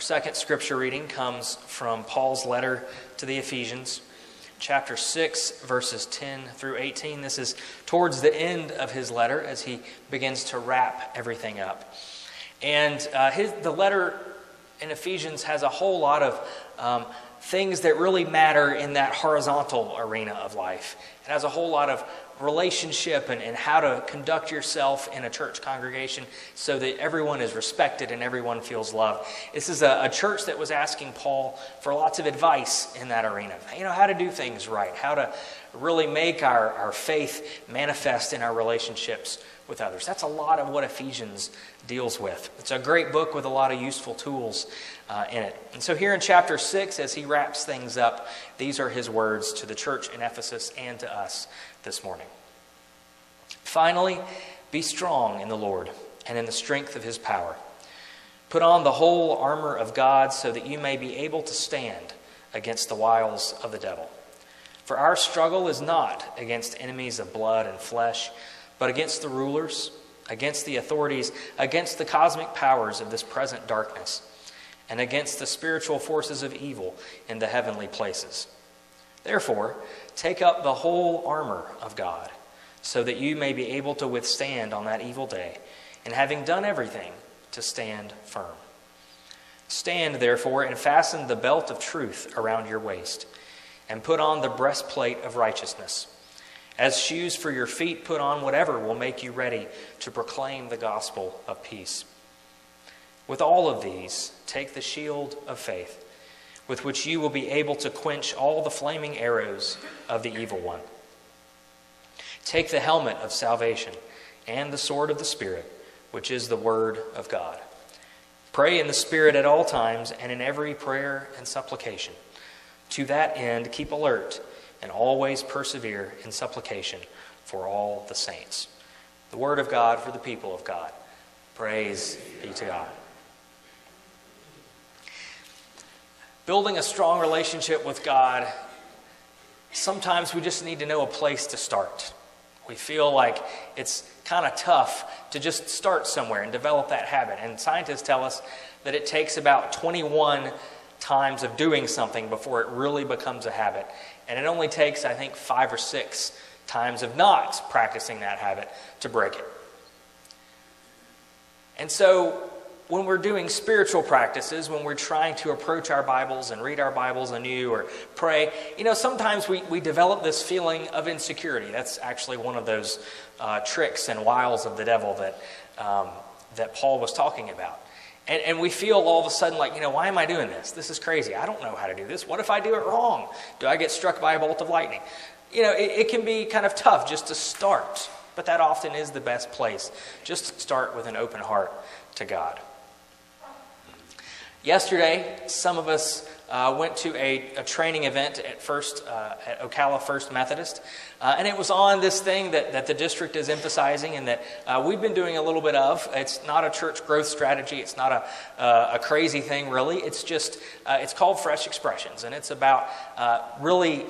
Our second scripture reading comes from Paul's letter to the Ephesians, chapter 6, verses 10 through 18. This is towards the end of his letter as he begins to wrap everything up. And uh, his, the letter in Ephesians has a whole lot of um, things that really matter in that horizontal arena of life. It has a whole lot of relationship and, and how to conduct yourself in a church congregation so that everyone is respected and everyone feels loved. This is a, a, church that was asking Paul for lots of advice in that arena. You know, how to do things right, how to really make our, our faith manifest in our relationships with others. That's a lot of what Ephesians deals with. It's a great book with a lot of useful tools uh, in it. And so, here in chapter 6, as he wraps things up, these are his words to the church in Ephesus and to us this morning. Finally, be strong in the Lord and in the strength of his power. Put on the whole armor of God so that you may be able to stand against the wiles of the devil. For our struggle is not against enemies of blood and flesh, but against the rulers, against the authorities, against the cosmic powers of this present darkness, and against the spiritual forces of evil in the heavenly places. Therefore, take up the whole armor of God, so that you may be able to withstand on that evil day, and having done everything, to stand firm. Stand, therefore, and fasten the belt of truth around your waist, and put on the breastplate of righteousness. As shoes for your feet, put on whatever will make you ready to proclaim the gospel of peace. With all of these, take the shield of faith with which you will be able to quench all the flaming arrows of the evil one. Take the helmet of salvation and the sword of the Spirit, which is the Word of God. Pray in the Spirit at all times and in every prayer and supplication. To that end, keep alert and always persevere in supplication for all the saints. The Word of God for the people of God. Praise be to God. Building a strong relationship with God, sometimes we just need to know a place to start. We feel like it's kind of tough to just start somewhere and develop that habit. And scientists tell us that it takes about 21 times of doing something before it really becomes a habit. And it only takes, I think, five or six times of not practicing that habit to break it. And so when we're doing spiritual practices, when we're trying to approach our Bibles and read our Bibles anew or pray, you know, sometimes we, we develop this feeling of insecurity. That's actually one of those uh, tricks and wiles of the devil that, um, that Paul was talking about. And, and we feel all of a sudden like, you know, why am I doing this? This is crazy. I don't know how to do this. What if I do it wrong? Do I get struck by a bolt of lightning? You know, it, it can be kind of tough just to start, but that often is the best place. Just to start with an open heart to God. Yesterday, some of us uh, went to a, a, training event at first uh, at Ocala First Methodist, uh, and it was on this thing that, that the district is emphasizing and that uh, we've been doing a little bit of. It's not a church growth strategy. It's not a, uh, a crazy thing, really. It's just uh, it's called Fresh Expressions, and it's about really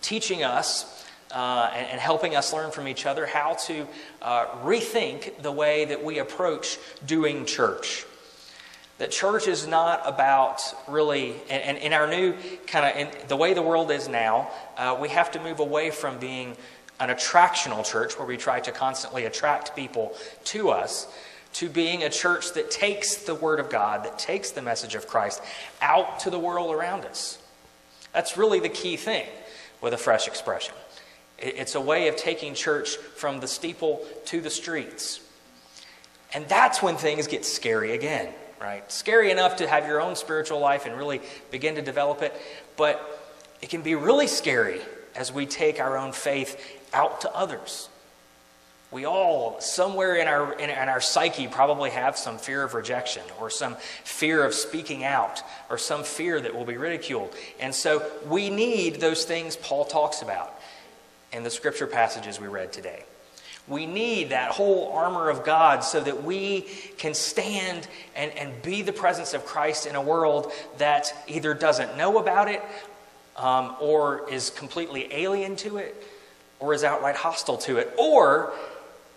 teaching us uh, and, and, helping us learn from each other how to uh, rethink the way that we approach doing church. That church is not about really, and, in our new kind of, the way the world is now, uh, we have to move away from being an attractional church where we try to constantly attract people to us to being a church that takes the Word of God, that takes the message of Christ out to the world around us. That's really the key thing with a fresh expression. It's a way of taking church from the steeple to the streets. And that's when things get scary again right? Scary enough to have your own spiritual life and really begin to develop it, but it can be really scary as we take our own faith out to others. We all, somewhere in our, in, in, our psyche, probably have some fear of rejection or some fear of speaking out or some fear that will be ridiculed. And so we need those things Paul talks about in the scripture passages we read today. We need that whole armor of God so that we can stand and, and be the presence of Christ in a world that either doesn't know about it um, or is completely alien to it or is outright hostile to it or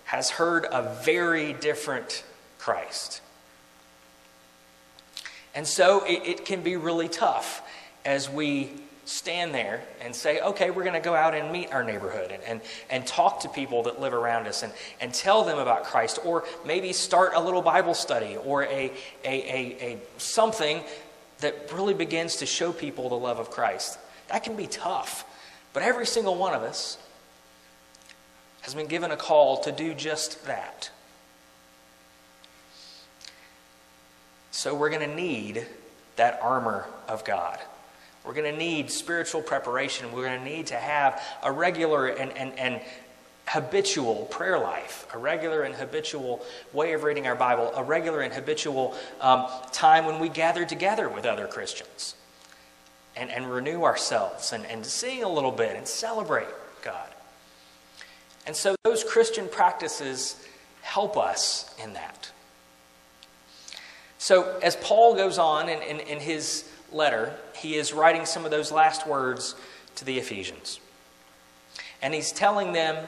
has heard a very different Christ. And so it, it can be really tough as we stand there and say, okay, we're going to go out and meet our neighborhood and, and, and talk to people that live around us and, and tell them about Christ, or maybe start a little Bible study or a, a, a, a something that really begins to show people the love of Christ. That can be tough. But every single one of us has been given a call to do just that. So we're going to need that armor of God. We're going to need spiritual preparation. We're going to need to have a regular and, and, and habitual prayer life, a regular and habitual way of reading our Bible, a regular and habitual um, time when we gather together with other Christians and, and renew ourselves and, and sing a little bit and celebrate God. And so those Christian practices help us in that. So, as Paul goes on in, in, in, his letter, he is writing some of those last words to the Ephesians. And he's telling them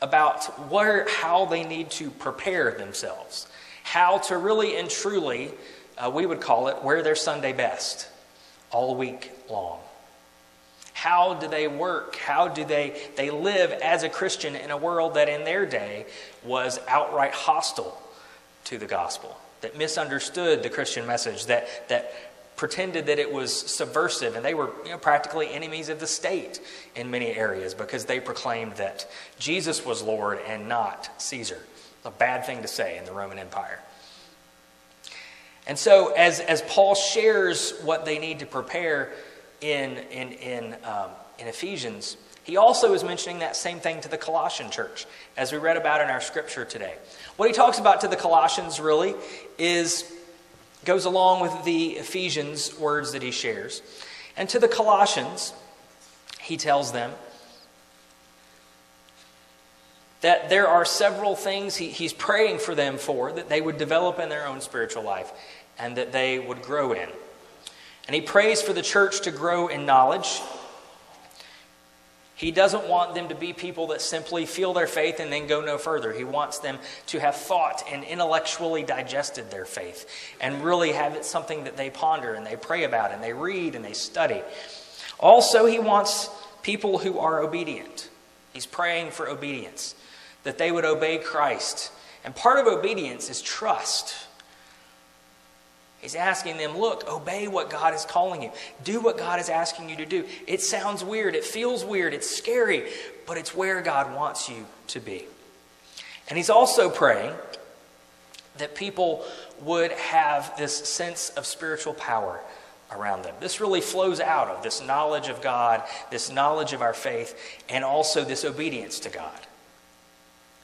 about where, how they need to prepare themselves, how to really and truly, uh, we would call it, wear their Sunday best all week long. How do they work? How do they, they live as a Christian in a world that in their day was outright hostile to the gospel? that misunderstood the Christian message, that, that pretended that it was subversive, and they were you know, practically enemies of the state in many areas because they proclaimed that Jesus was Lord and not Caesar. A bad thing to say in the Roman Empire. And so, as, as Paul shares what they need to prepare in, in, in, um, in Ephesians, he also is mentioning that same thing to the Colossian church, as we read about in our scripture today. What he talks about to the Colossians really is goes along with the Ephesians words that he shares. And to the Colossians, he tells them that there are several things he, he's praying for them for that they would develop in their own spiritual life and that they would grow in. And he prays for the church to grow in knowledge he doesn't want them to be people that simply feel their faith and then go no further. He wants them to have thought and intellectually digested their faith and really have it something that they ponder and they pray about and they read and they study. Also, he wants people who are obedient. He's praying for obedience, that they would obey Christ. And part of obedience is trust. He's asking them, look, obey what God is calling you. Do what God is asking you to do. It sounds weird. It feels weird. It's scary, but it's where God wants you to be. And he's also praying that people would have this sense of spiritual power around them. This really flows out of this knowledge of God, this knowledge of our faith, and also this obedience to God.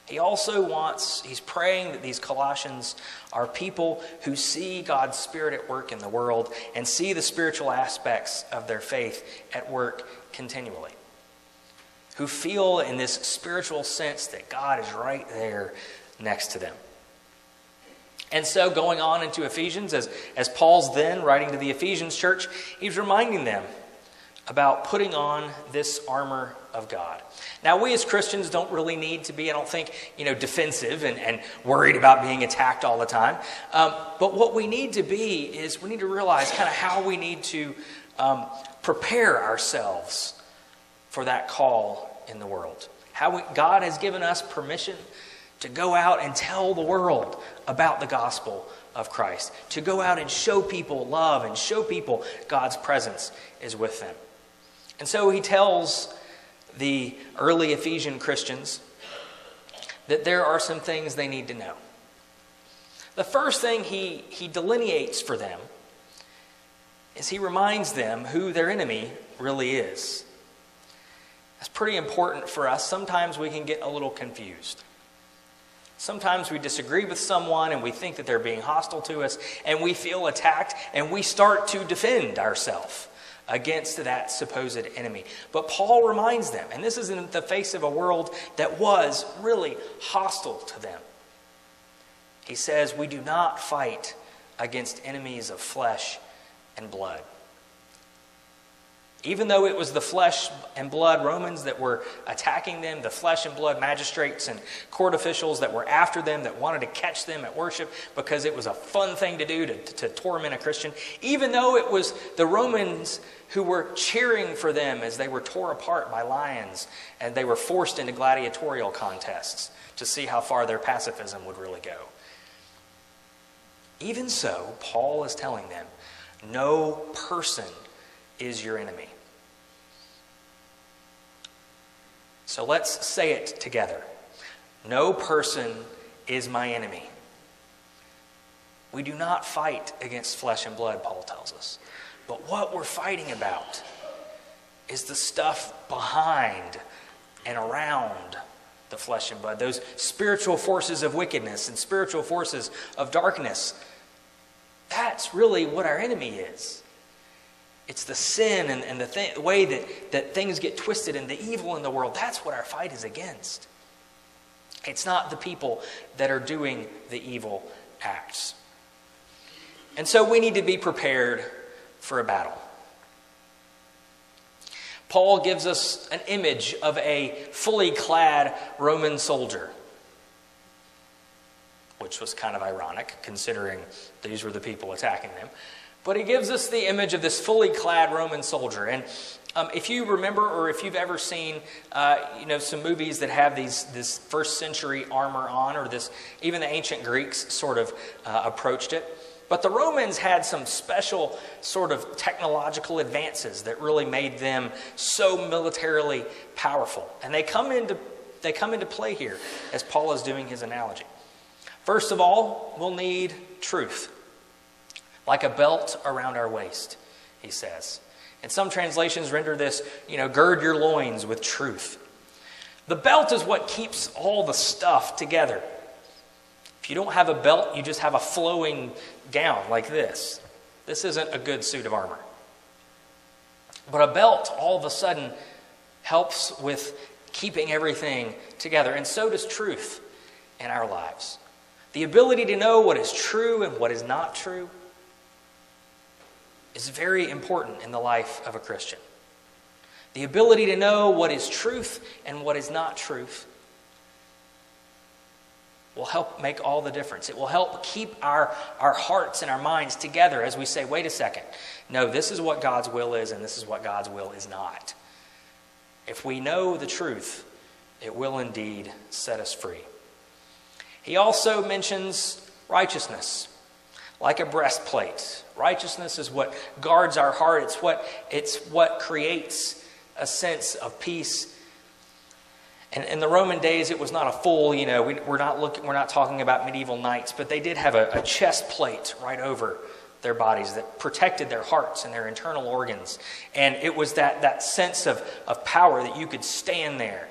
He also wants, he's praying that these Colossians are people who see God's Spirit at work in the world and see the spiritual aspects of their faith at work continually. Who feel in this spiritual sense that God is right there next to them. And so, going on into Ephesians, as, as Paul's then writing to the Ephesians church, he's reminding them about putting on this armor of God. Now, we as Christians don't really need to be, I don't think, you know, defensive and, and worried about being attacked all the time. Um, but what we need to be is we need to realize kind of how we need to um, prepare ourselves for that call in the world. How we, God has given us permission to go out and tell the world about the gospel of Christ, to go out and show people love and show people God's presence is with them. And so he tells the early Ephesian Christians that there are some things they need to know. The first thing he, he delineates for them is he reminds them who their enemy really is. That's pretty important for us. Sometimes we can get a little confused. Sometimes we disagree with someone and we think that they're being hostile to us and we feel attacked and we start to defend ourselves against that supposed enemy. But Paul reminds them, and this is in the face of a world that was really hostile to them. He says, We do not fight against enemies of flesh and blood. Even though it was the flesh and blood Romans that were attacking them, the flesh and blood magistrates and court officials that were after them, that wanted to catch them at worship because it was a fun thing to do to, to torment a Christian, even though it was the Romans who were cheering for them as they were torn apart by lions and they were forced into gladiatorial contests to see how far their pacifism would really go. Even so, Paul is telling them no person is your enemy. So let's say it together. No person is my enemy. We do not fight against flesh and blood, Paul tells us. But what we're fighting about is the stuff behind and around the flesh and blood, those spiritual forces of wickedness and spiritual forces of darkness. That's really what our enemy is. It's the sin and, and the, th- way that, that things get twisted and the evil in the world. That's what our fight is against. It's not the people that are doing the evil acts. And so we need to be prepared for a battle. Paul gives us an image of a fully clad Roman soldier, which was kind of ironic considering these were the people attacking them. But he gives us the image of this fully clad Roman soldier. And um, if you remember, or if you've ever seen, uh, you know, some movies that have these this first century armor on, or this even the ancient Greeks sort of uh, approached it. But the Romans had some special sort of technological advances that really made them so militarily powerful, and they come into they come into play here as Paul is doing his analogy. First of all, we'll need truth like a belt around our waist, he says. And some translations render this, you know, gird your loins with truth. The belt is what keeps all the stuff together. If you don't have a belt, you just have a flowing gown like this. This isn't a good suit of armor. But a belt all of a sudden helps with keeping everything together, and so does truth in our lives. The ability to know what is true and what is not true is very important in the life of a Christian. The ability to know what is truth and what is not truth will help make all the difference. It will help keep our, our hearts and our minds together as we say, wait a second, no, this is what God's will is, and this is what God's will is not. If we know the truth, it will indeed set us free. He also mentions righteousness like a breastplate. Righteousness is what guards our heart. It's what, it's what creates a sense of peace. And in the Roman days, it was not a full, you know, we, are not looking, we're not talking about medieval knights, but they did have a, a chest plate right over their bodies that protected their hearts and their internal organs. And it was that, that sense of, of power that you could stand there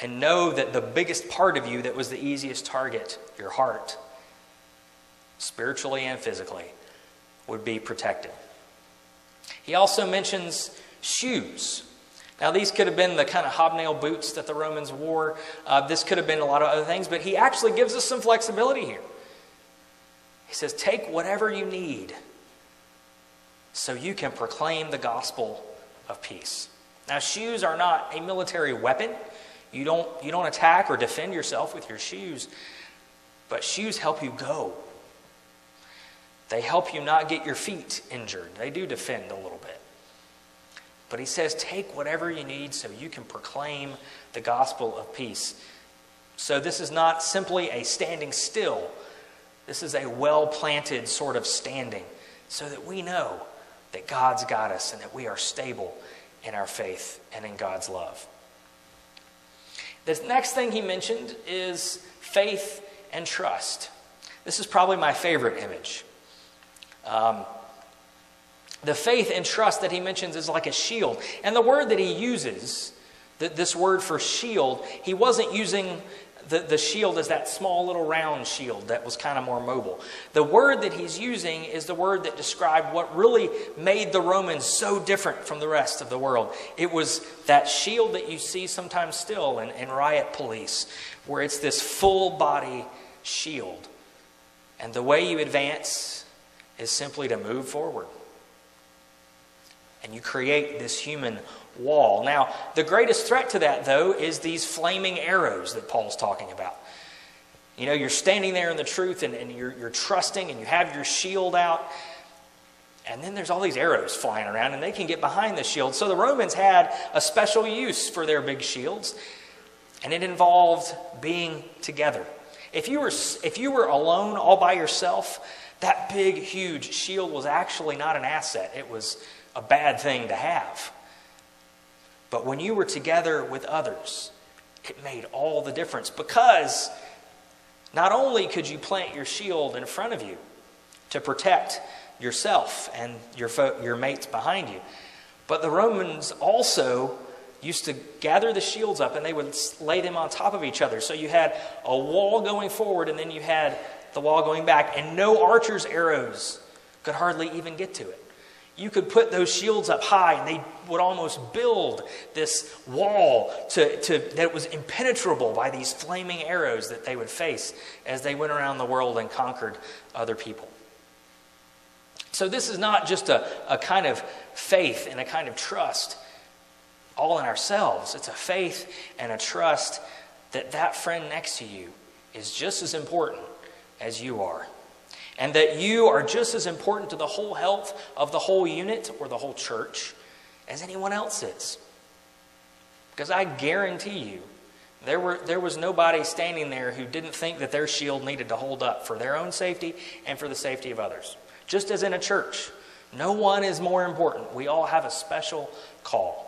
and know that the biggest part of you that was the easiest target, your heart, spiritually and physically, would be protected. He also mentions shoes. Now, these could have been the kind of hobnail boots that the Romans wore. Uh, this could have been a lot of other things, but he actually gives us some flexibility here. He says, Take whatever you need so you can proclaim the gospel of peace. Now, shoes are not a military weapon. You don't, you don't attack or defend yourself with your shoes, but shoes help you go. They help you not get your feet injured. They do defend a little bit. But he says, take whatever you need so you can proclaim the gospel of peace. So this is not simply a standing still, this is a well planted sort of standing so that we know that God's got us and that we are stable in our faith and in God's love. The next thing he mentioned is faith and trust. This is probably my favorite image. Um, the faith and trust that he mentions is like a shield. And the word that he uses, that this word for shield, he wasn't using the, the shield as that small little round shield that was kind of more mobile. The word that he's using is the word that described what really made the Romans so different from the rest of the world. It was that shield that you see sometimes still in, in riot police, where it's this full body shield. And the way you advance is simply to move forward. And you create this human wall. Now, the greatest threat to that, though, is these flaming arrows that Paul's talking about. You know, you're standing there in the truth and, and you're, you're trusting and you have your shield out. And then there's all these arrows flying around and they can get behind the shield. So the Romans had a special use for their big shields, and it involved being together. If you were, if you were alone all by yourself, that big, huge shield was actually not an asset, it was a bad thing to have. But when you were together with others, it made all the difference because not only could you plant your shield in front of you to protect yourself and your, fo- your mates behind you, but the Romans also used to gather the shields up and they would lay them on top of each other. So you had a wall going forward and then you had the wall going back, and no archer's arrows could hardly even get to it. You could put those shields up high and they would almost build this wall to, to, that was impenetrable by these flaming arrows that they would face as they went around the world and conquered other people. So, this is not just a, a kind of faith and a kind of trust all in ourselves. It's a faith and a trust that that friend next to you is just as important as you are. And that you are just as important to the whole health of the whole unit or the whole church as anyone else is. Because I guarantee you, there, were, there was nobody standing there who didn't think that their shield needed to hold up for their own safety and for the safety of others. Just as in a church, no one is more important. We all have a special call.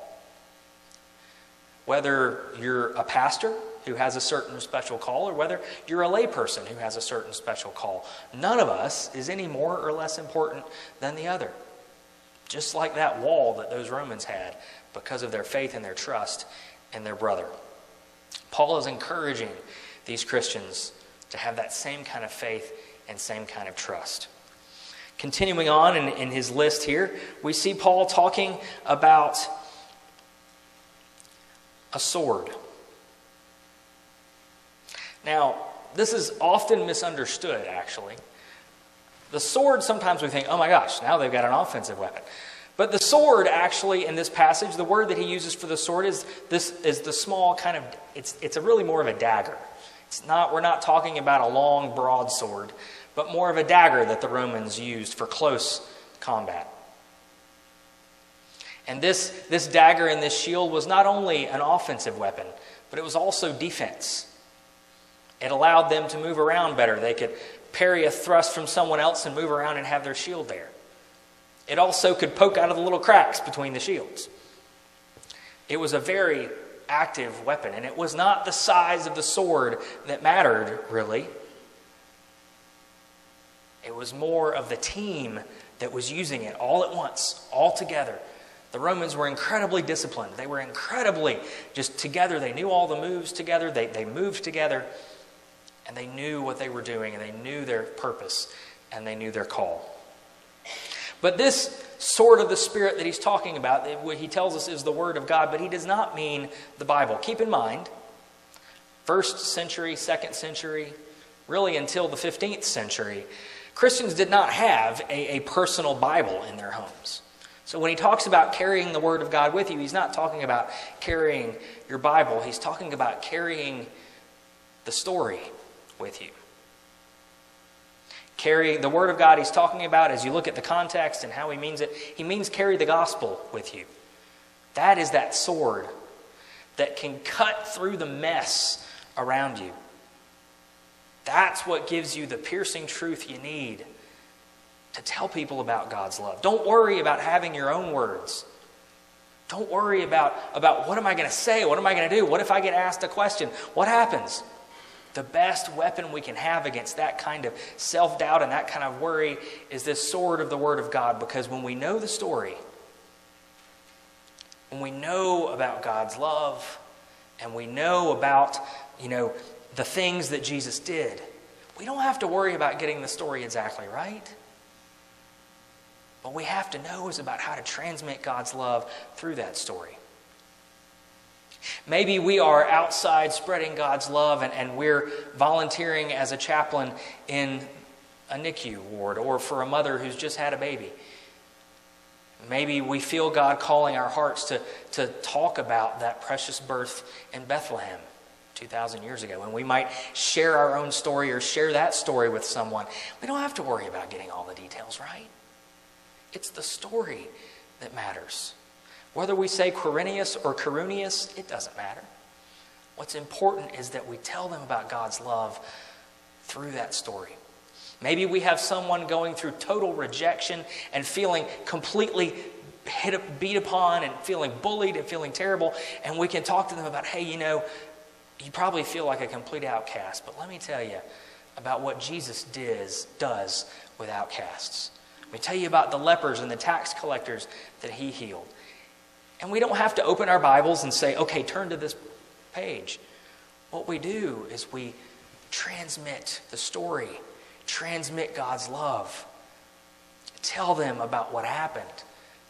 Whether you're a pastor who has a certain special call or whether you're a layperson who has a certain special call, none of us is any more or less important than the other. Just like that wall that those Romans had because of their faith and their trust in their brother. Paul is encouraging these Christians to have that same kind of faith and same kind of trust. Continuing on in, in his list here, we see Paul talking about a sword. Now, this is often misunderstood, actually. The sword, sometimes we think, oh my gosh, now they've got an offensive weapon. But the sword, actually, in this passage, the word that he uses for the sword is this is the small kind of it's it's a really more of a dagger. It's not we're not talking about a long broadsword, but more of a dagger that the Romans used for close combat. And this, this dagger and this shield was not only an offensive weapon, but it was also defense. It allowed them to move around better. They could parry a thrust from someone else and move around and have their shield there. It also could poke out of the little cracks between the shields. It was a very active weapon, and it was not the size of the sword that mattered, really. It was more of the team that was using it all at once, all together. The Romans were incredibly disciplined. They were incredibly just together. They knew all the moves together, they, they moved together, and they knew what they were doing, and they knew their purpose, and they knew their call. But this sword of the Spirit that he's talking about, what he tells us is the Word of God, but he does not mean the Bible. Keep in mind, first century, second century, really until the 15th century, Christians did not have a, a personal Bible in their homes. So when he talks about carrying the Word of God with you, he's not talking about carrying your Bible, he's talking about carrying the story with you. Carry the Word of God he's talking about as you look at the context and how he means it, he means carry the gospel with you. That is that sword that can cut through the mess around you. That's what gives you the piercing truth you need to tell people about God's love. Don't worry about having your own words. Don't worry about, about what am I going to say? What am I going to do? What if I get asked a question? What happens? The best weapon we can have against that kind of self doubt and that kind of worry is this sword of the Word of God because when we know the story, when we know about God's love, and we know about, you know, the things that Jesus did, we don't have to worry about getting the story exactly right. What we have to know is about how to transmit God's love through that story. Maybe we are outside spreading God's love and, and we're volunteering as a chaplain in a NICU ward or for a mother who's just had a baby. Maybe we feel God calling our hearts to, to talk about that precious birth in Bethlehem 2,000 years ago. And we might share our own story or share that story with someone. We don't have to worry about getting all the details right. It's the story that matters. Whether we say Quirinius or Quirinius, it doesn't matter. What's important is that we tell them about God's love through that story. Maybe we have someone going through total rejection and feeling completely hit, beat upon and feeling bullied and feeling terrible. And we can talk to them about, hey, you know, you probably feel like a complete outcast, but let me tell you about what Jesus does, does with outcasts. Let me tell you about the lepers and the tax collectors that he healed. And we don't have to open our Bibles and say, okay, turn to this page. What we do is we transmit the story transmit God's love. Tell them about what happened.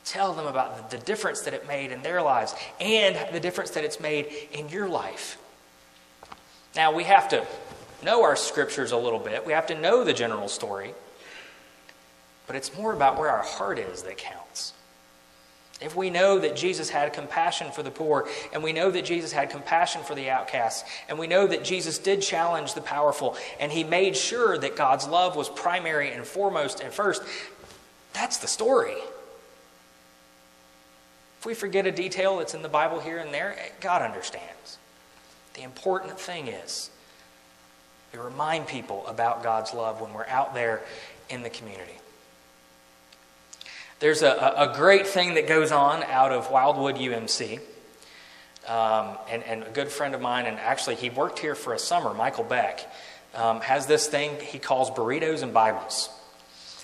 Tell them about the, difference that it made in their lives and the difference that it's made in your life. Now, we have to know our scriptures a little bit, we have to know the general story, but it's more about where our heart is that counts. If we know that Jesus had compassion for the poor, and we know that Jesus had compassion for the outcasts, and we know that Jesus did challenge the powerful, and he made sure that God's love was primary and foremost and first, that's the story. If we forget a detail that's in the Bible here and there, God understands. The important thing is we remind people about God's love when we're out there in the community. There's a, a great thing that goes on out of Wildwood UMC. Um, and, and, a good friend of mine, and actually he worked here for a summer, Michael Beck, um, has this thing he calls burritos and Bibles.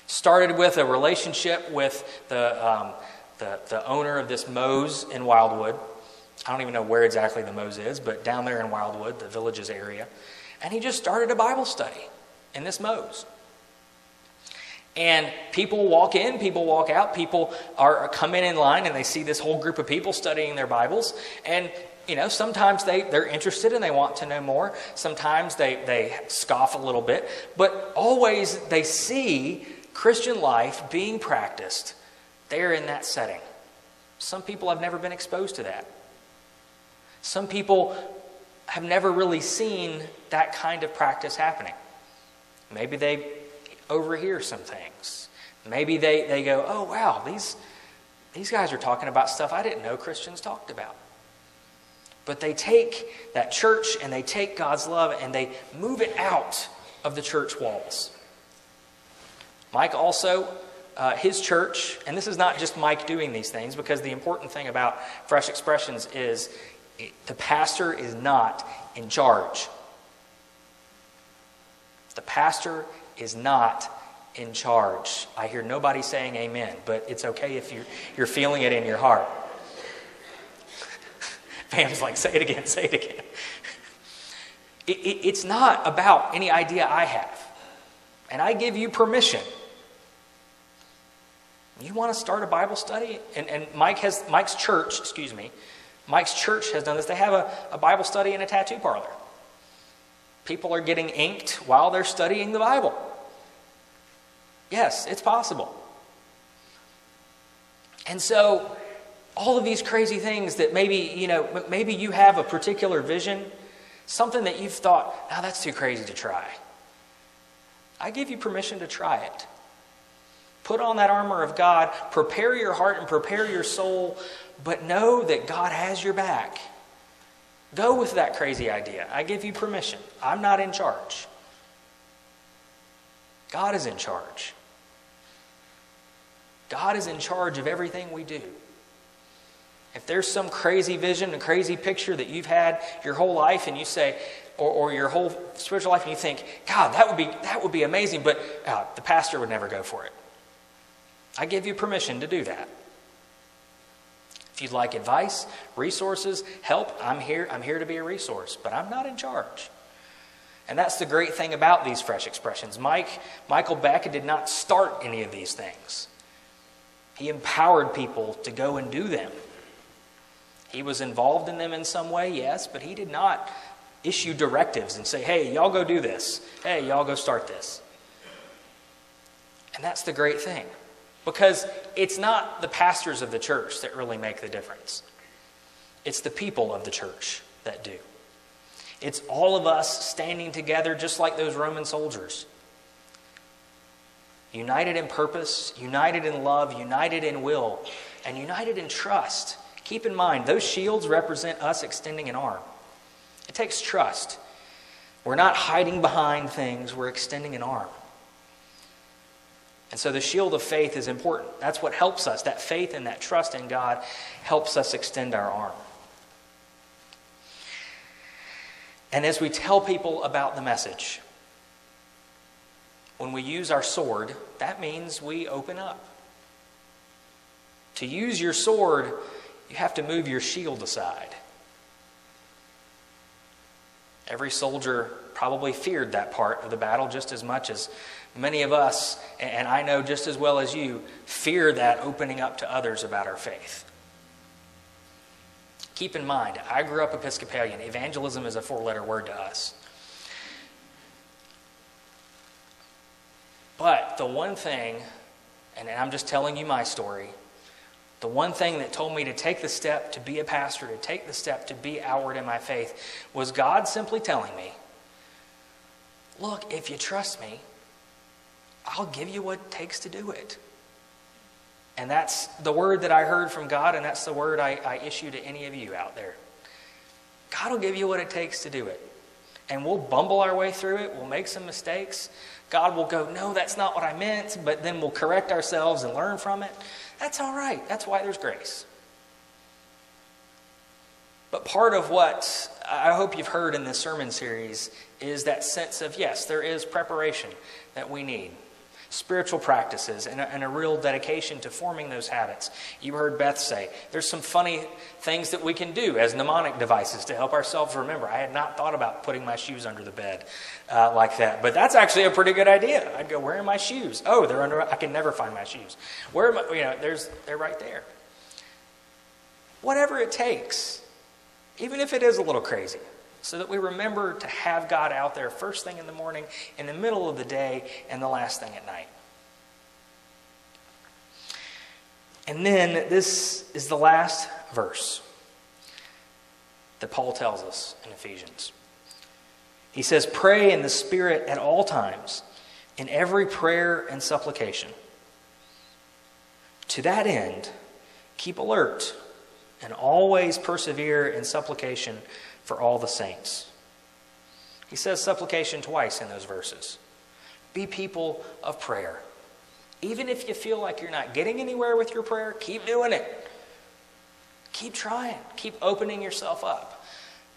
Started with a relationship with the, um, the, the, owner of this Moe's in Wildwood. I don't even know where exactly the Moe's is, but down there in Wildwood, the villages area. And he just started a Bible study in this Moe's. And people walk in, people walk out, people are coming in line and they see this whole group of people studying their Bibles. And, you know, sometimes they, they're interested and they want to know more. Sometimes they, they scoff a little bit. But always they see Christian life being practiced there in that setting. Some people have never been exposed to that. Some people have never really seen that kind of practice happening. Maybe they overhear some things. Maybe they, they go, oh, wow, these, these guys are talking about stuff I didn't know Christians talked about. But they take that church and they take God's love and they move it out of the church walls. Mike also, uh, his church, and this is not just Mike doing these things, because the important thing about Fresh Expressions is the pastor is not in charge. The pastor is not in charge. I hear nobody saying amen, but it's okay if you're, you're feeling it in your heart. Pam's like, say it again, say it again. It, it, it's not about any idea I have. And I give you permission. You want to start a Bible study? And, and Mike has Mike's church, excuse me, Mike's church has done this. They have a, a Bible study in a tattoo parlor. People are getting inked while they're studying the Bible. Yes, it's possible. And so, all of these crazy things that maybe, you know, maybe you have a particular vision, something that you've thought, now that's too crazy to try. I give you permission to try it. Put on that armor of God, prepare your heart and prepare your soul, but know that God has your back. Go with that crazy idea. I give you permission. I'm not in charge. God is in charge. God is in charge of everything we do. If there's some crazy vision, a crazy picture that you've had your whole life, and you say, or, or your whole spiritual life, and you think, God, that would be, that would be amazing, but uh, the pastor would never go for it. I give you permission to do that. If you'd like advice, resources, help, I'm here. I'm here to be a resource, but I'm not in charge. And that's the great thing about these fresh expressions. Mike, Michael Beck did not start any of these things. He empowered people to go and do them. He was involved in them in some way, yes, but he did not issue directives and say, hey, y'all go do this. Hey, y'all go start this. And that's the great thing. Because it's not the pastors of the church that really make the difference, it's the people of the church that do. It's all of us standing together just like those Roman soldiers. United in purpose, united in love, united in will, and united in trust. Keep in mind, those shields represent us extending an arm. It takes trust. We're not hiding behind things, we're extending an arm. And so the shield of faith is important. That's what helps us. That faith and that trust in God helps us extend our arm. And as we tell people about the message, when we use our sword, that means we open up. To use your sword, you have to move your shield aside. Every soldier probably feared that part of the battle just as much as many of us, and I know just as well as you, fear that opening up to others about our faith. Keep in mind, I grew up Episcopalian. Evangelism is a four letter word to us. But the one thing, and I'm just telling you my story, the one thing that told me to take the step to be a pastor, to take the step to be outward in my faith, was God simply telling me, Look, if you trust me, I'll give you what it takes to do it. And that's the word that I heard from God, and that's the word I, I issue to any of you out there. God will give you what it takes to do it. And we'll bumble our way through it, we'll make some mistakes. God will go, No, that's not what I meant, but then we'll correct ourselves and learn from it. That's all right. That's why there's grace. But part of what I hope you've heard in this sermon series is that sense of yes, there is preparation that we need spiritual practices and a, and a, real dedication to forming those habits. You heard Beth say there's some funny things that we can do as mnemonic devices to help ourselves remember. I had not thought about putting my shoes under the bed uh, like that, but that's actually a pretty good idea. I'd go, where are my shoes? Oh, they're under. I can never find my shoes. Where am I? You know, there's they're right there. Whatever it takes, even if it is a little crazy so that we remember to have God out there first thing in the morning, in the middle of the day, and the last thing at night. And then this is the last verse that Paul tells us in Ephesians. He says, Pray in the Spirit at all times, in every prayer and supplication. To that end, keep alert and always persevere in supplication for all the saints. He says supplication twice in those verses. Be people of prayer. Even if you feel like you're not getting anywhere with your prayer, keep doing it. Keep trying. Keep opening yourself up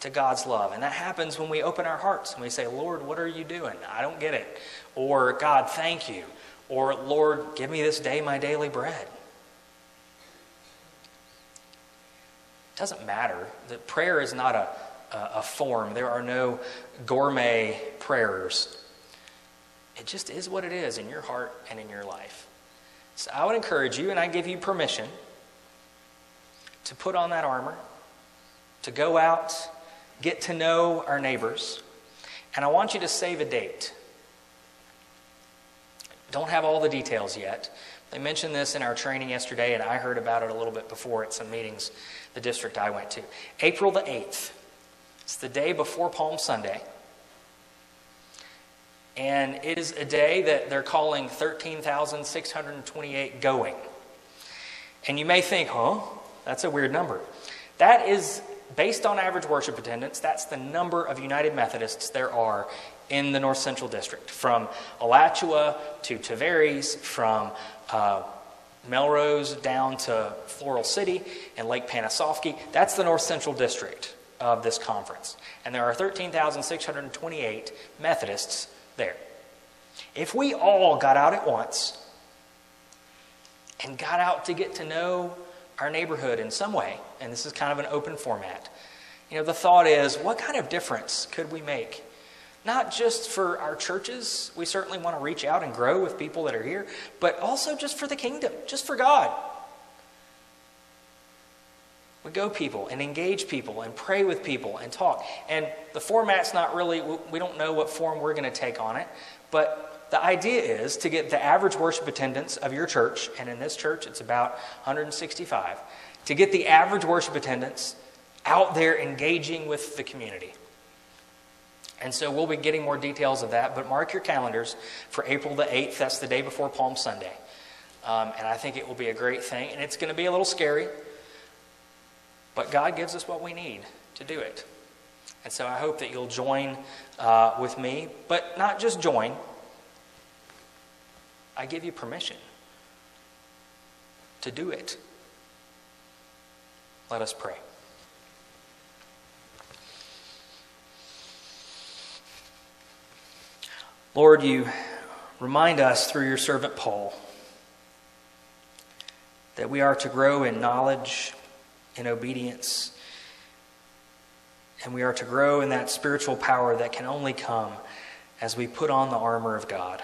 to God's love. And that happens when we open our hearts and we say, Lord, what are you doing? I don't get it. Or, God, thank you. Or, Lord, give me this day my daily bread. It doesn't matter. The prayer is not a a form. There are no gourmet prayers. It just is what it is in your heart and in your life. So I would encourage you, and I give you permission, to put on that armor, to go out, get to know our neighbors, and I want you to save a date. Don't have all the details yet. They mentioned this in our training yesterday, and I heard about it a little bit before at some meetings the district I went to. April the 8th. It's the day before Palm Sunday. And it is a day that they're calling 13,628 going. And you may think, huh, that's a weird number. That is based on average worship attendance, that's the number of United Methodists there are in the North Central District, from Alachua to Tavares, from uh, Melrose down to Floral City and Lake Panasoffkee. That's the North Central District of this conference. And there are 13,628 Methodists there. If we all got out at once and got out to get to know our neighborhood in some way, and this is kind of an open format, you know, the thought is what kind of difference could we make? Not just for our churches, we certainly want to reach out and grow with people that are here, but also just for the kingdom, just for God. We go people and engage people and pray with people and talk. And the format's not really, we don't know what form we're going to take on it, but the idea is to get the average worship attendance of your church, and in this church it's about 165, to get the average worship attendance out there engaging with the community. And so we'll be getting more details of that, but mark your calendars for April the 8th. That's the day before Palm Sunday. Um, and I think it will be a great thing. And it's going to be a little scary, but God gives us what we need to do it. And so I hope that you'll join uh, with me, but not just join. I give you permission to do it. Let us pray. Lord, you remind us through your servant Paul that we are to grow in knowledge, in obedience, and we are to grow in that spiritual power that can only come as we put on the armor of God.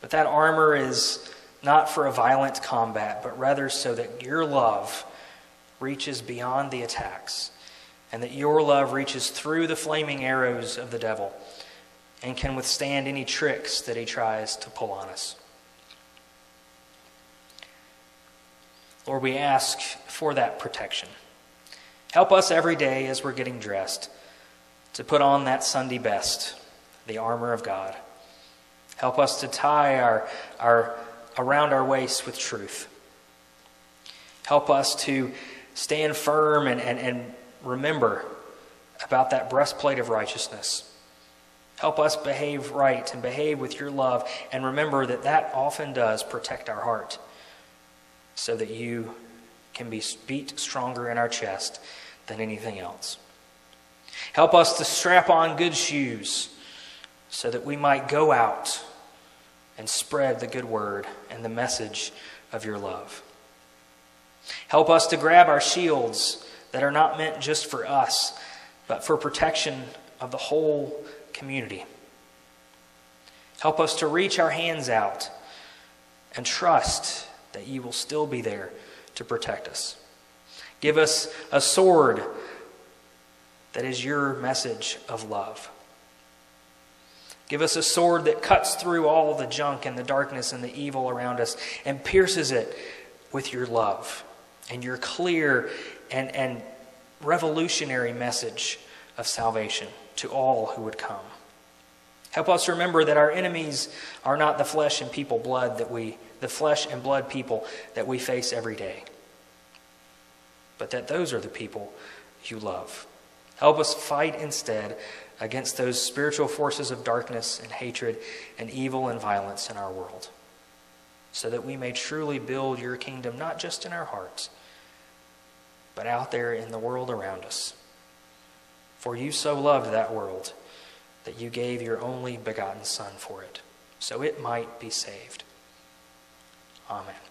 But that armor is not for a violent combat, but rather so that your love reaches beyond the attacks and that your love reaches through the flaming arrows of the devil and can withstand any tricks that he tries to pull on us. Lord, we ask for that protection. Help us every day as we're getting dressed to put on that Sunday best, the armor of God. Help us to tie our, our around our waist with truth. Help us to stand firm and, and, and remember about that breastplate of righteousness Help us behave right and behave with your love. And remember that that often does protect our heart so that you can be beat stronger in our chest than anything else. Help us to strap on good shoes so that we might go out and spread the good word and the message of your love. Help us to grab our shields that are not meant just for us, but for protection of the whole community. Help us to reach our hands out and trust that you will still be there to protect us. Give us a sword that is your message of love. Give us a sword that cuts through all the junk and the darkness and the evil around us and pierces it with your love and your clear and, and revolutionary message of salvation to all who would come. Help us remember that our enemies are not the flesh and people blood that we the flesh and blood people that we face every day. But that those are the people you love. Help us fight instead against those spiritual forces of darkness and hatred and evil and violence in our world. So that we may truly build your kingdom not just in our hearts, but out there in the world around us. For you so loved that world that you gave your only begotten Son for it, so it might be saved. Amen.